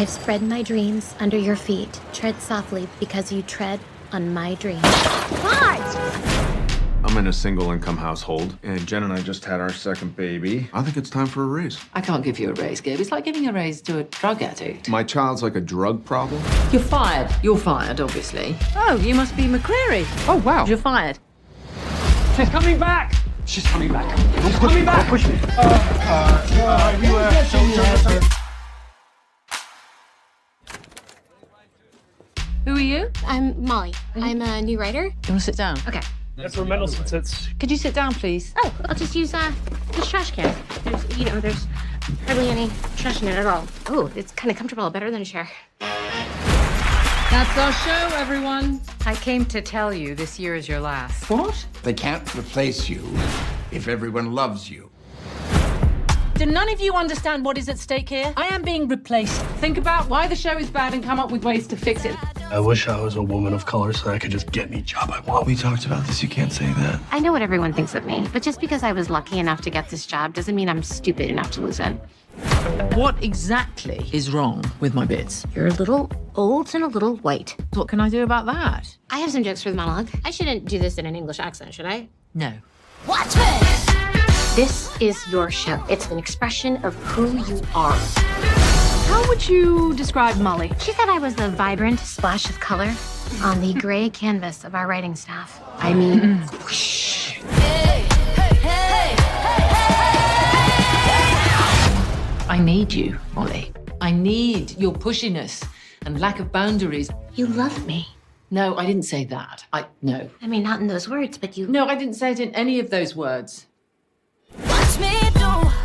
I've spread my dreams under your feet. Tread softly because you tread on my dreams. I'm in a single income household, and Jen and I just had our second baby. I think it's time for a raise. I can't give you a raise, Gabe. It's like giving a raise to a drug addict. My child's like a drug problem. You're fired. You're fired, obviously. Oh, you must be McCreary. Oh, wow. You're fired. She's coming back. She's coming back. She's coming back. Push me. Uh, uh, Who are you? I'm Molly. I'm a new writer. You want to sit down? Okay. That's where Mendelssohn sits. Could you sit down, please? Oh, I'll just use uh, this trash can. There's, you know, there's hardly any trash in it at all. Oh, it's kind of comfortable, better than a chair. That's our show, everyone. I came to tell you this year is your last. What? They can't replace you if everyone loves you. Do none of you understand what is at stake here? I am being replaced. Think about why the show is bad and come up with ways to fix it. I wish I was a woman of color so I could just get any job I want. We talked about this. You can't say that. I know what everyone thinks of me, but just because I was lucky enough to get this job doesn't mean I'm stupid enough to lose it. What exactly is wrong with my bits? You're a little old and a little white. What can I do about that? I have some jokes for the monologue. I shouldn't do this in an English accent, should I? No. Watch me! This is your show. It's an expression of who you are. How would you describe Molly? She said I was a vibrant splash of color on the gray canvas of our writing staff. I mean, whoosh. I need you, Molly. I need your pushiness and lack of boundaries. You love me. No, I didn't say that. I no. I mean, not in those words, but you. No, I didn't say it in any of those words. Watch me do